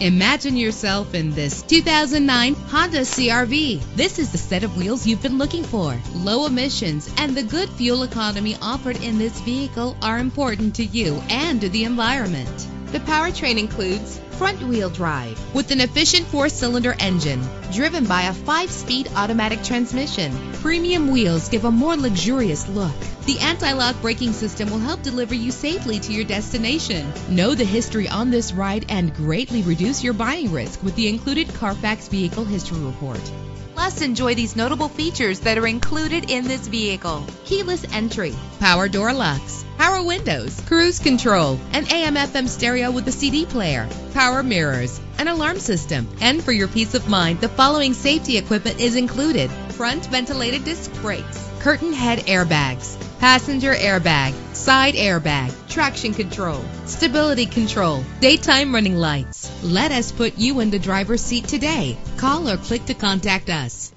Imagine yourself in this 2009 Honda CRV. This is the set of wheels you've been looking for. Low emissions and the good fuel economy offered in this vehicle are important to you and to the environment. The powertrain includes front-wheel drive with an efficient four-cylinder engine driven by a five-speed automatic transmission. Premium wheels give a more luxurious look. The anti-lock braking system will help deliver you safely to your destination. Know the history on this ride and greatly reduce your buying risk with the included Carfax Vehicle History Report. Plus, enjoy these notable features that are included in this vehicle. Keyless entry, power door locks, power windows, cruise control, an AM FM stereo with a CD player, power mirrors, an alarm system. And for your peace of mind, the following safety equipment is included. Front ventilated disc brakes, curtain head airbags, passenger airbag, side airbag, traction control, stability control, daytime running lights. Let us put you in the driver's seat today. Call or click to contact us.